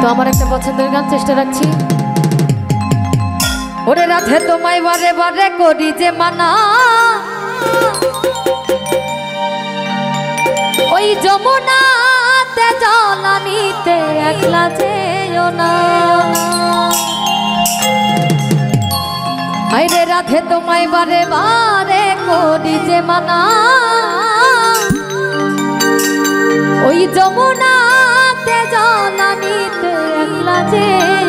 তো আমার একটা পছন্দের গান চেষ্টা রাখছি। ওরে রাধে তোমায় বারে বারে করি যে মানা। ওই যমুনাতে জলানিতে একলা যেও না। আইরে রাধে তোমায় বারে বারে করি যে মানা। ওই যমুনাতে জলানিতে একলা যেও